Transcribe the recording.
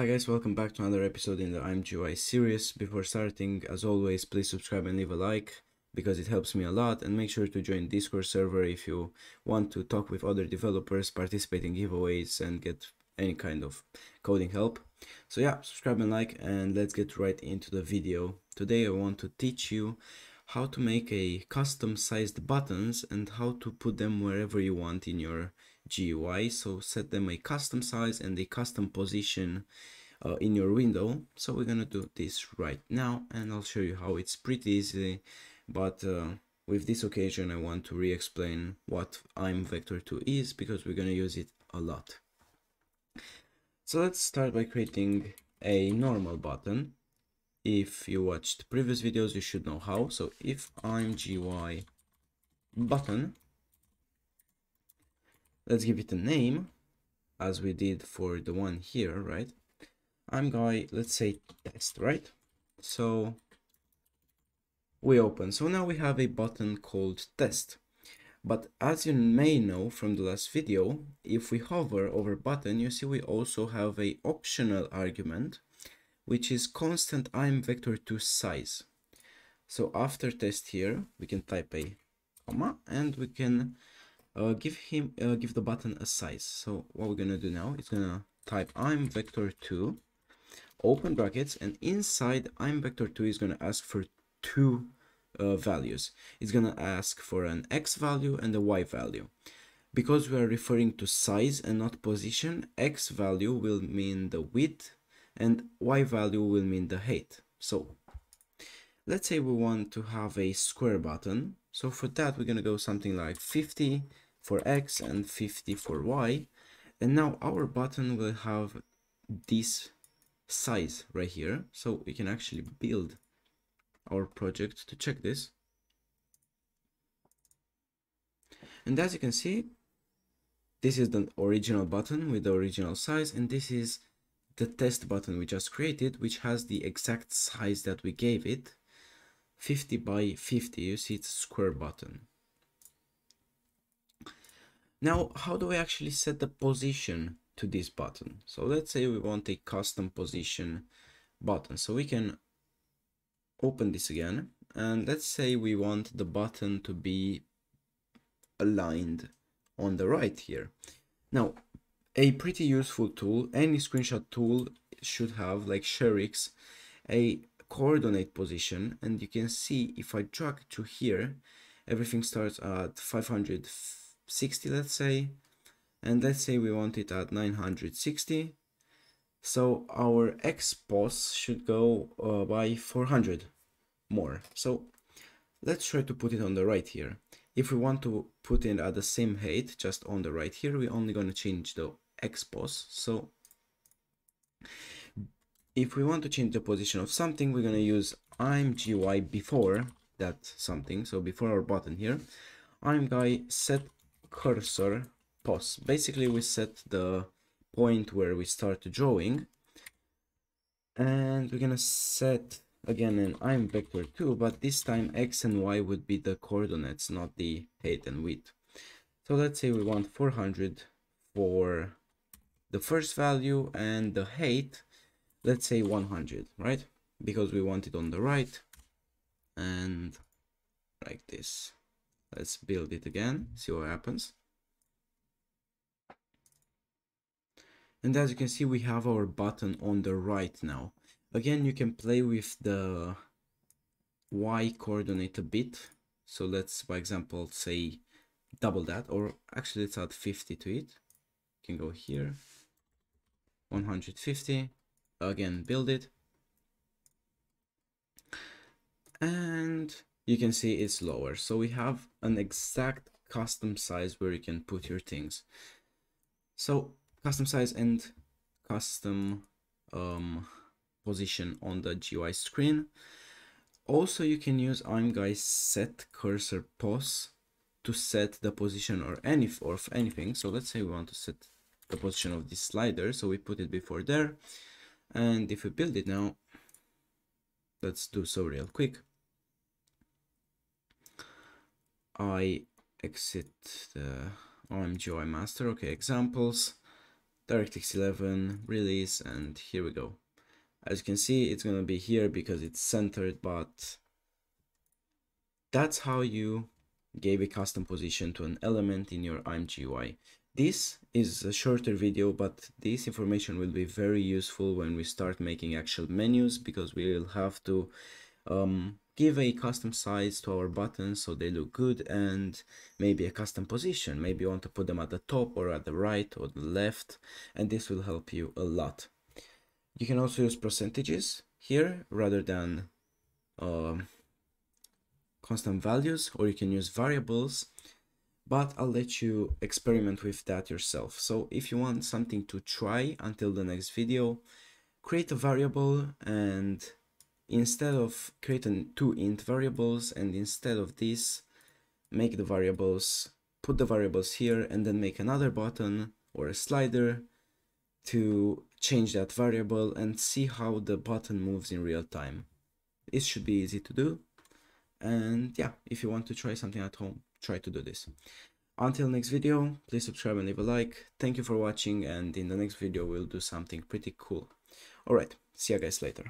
Hi guys, welcome back to another episode in the ImGUI series. Before starting, as always, please subscribe and leave a like because it helps me a lot and make sure to join Discord server if you want to talk with other developers, participate in giveaways and get any kind of coding help. So yeah, subscribe and like and let's get right into the video. Today I want to teach you how to make a custom sized buttons and how to put them wherever you want in your GUI. So set them a custom size and a custom position uh, in your window. So we're gonna do this right now and I'll show you how it's pretty easy. But uh, with this occasion, I want to re-explain what I'm vector2 is because we're gonna use it a lot. So let's start by creating a normal button. If you watched previous videos, you should know how. So if ImGUI button, let's give it a name as we did for the one here, right? I'm going, let's say test, right? So we open. So now we have a button called test. But as you may know from the last video, if we hover over button, you see we also have a optional argument, which is constant im vector 2 size. So after test here, we can type a comma and we can uh, give him uh, give the button a size. So what we're gonna do now is gonna type i'm vector 2 open brackets and inside i'm vector 2 is gonna ask for two uh, values. It's gonna ask for an x value and a y value. Because we are referring to size and not position, x value will mean the width and y value will mean the height. So let's say we want to have a square button. So for that, we're gonna go something like 50 for X and 50 for Y. And now our button will have this size right here. So we can actually build our project to check this. And as you can see, this is the original button with the original size and this is the test button we just created which has the exact size that we gave it 50 by 50 you see it's a square button now, how do we actually set the position to this button? So let's say we want a custom position button. So we can open this again and let's say we want the button to be aligned on the right here. Now, a pretty useful tool, any screenshot tool should have like ShareX, a coordinate position and you can see if I drag to here, everything starts at 560 let's say. And let's say we want it at 960 so our x pos should go uh, by 400 more. So let's try to put it on the right here. If we want to put it at the same height just on the right here we're only going to change the x pos so if we want to change the position of something we're going to use im before that something so before our button here ImGUI set cursor pos. Basically, we set the point where we start drawing. And we're gonna set again an im vector 2, but this time x and y would be the coordinates, not the height and width. So let's say we want 400 for the first value and the height, let's say 100, right? Because we want it on the right and like this. Let's build it again, see what happens. And as you can see, we have our button on the right now. Again, you can play with the Y coordinate a bit. So let's, for example, say double that, or actually let's add 50 to it. You can go here, 150, again, build it. And you can see it's lower. So we have an exact custom size where you can put your things. So custom size and custom um, position on the GUI screen. Also, you can use ImGUI's set cursor pos to set the position or any of anything. So let's say we want to set the position of this slider. So we put it before there. And if we build it now, let's do so real quick. I exit the ImGUI master. Okay, examples. DirectX 11 release and here we go. As you can see, it's to be here because it's centered, but that's how you gave a custom position to an element in your IMGUI. This is a shorter video, but this information will be very useful when we start making actual menus because we will have to um, give a custom size to our buttons so they look good and maybe a custom position. Maybe you want to put them at the top or at the right or the left and this will help you a lot. You can also use percentages here rather than um, constant values or you can use variables but I'll let you experiment with that yourself. So if you want something to try until the next video, create a variable and instead of creating two int variables and instead of this, make the variables, put the variables here and then make another button or a slider to change that variable and see how the button moves in real time. It should be easy to do. And yeah, if you want to try something at home, try to do this. Until next video, please subscribe and leave a like. Thank you for watching and in the next video we'll do something pretty cool. Alright, see you guys later.